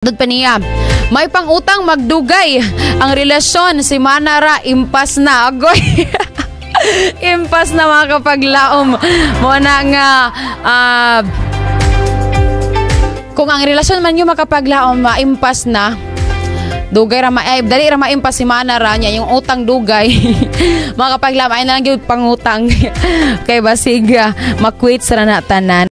Dud pa niya. May pangutang magdugay ang relasyon si Manara impas na agoy. impas na mga kapaglaom mo na nga ah, kung ang relasyon man yung makapaglaom maimpas ah, na Dugay ra eh, dali ra maimpas si Manara niya yung utang dugay. mga kapaglaom ay na lang gyud pangutang kay basig ah, makwit sa na tanan.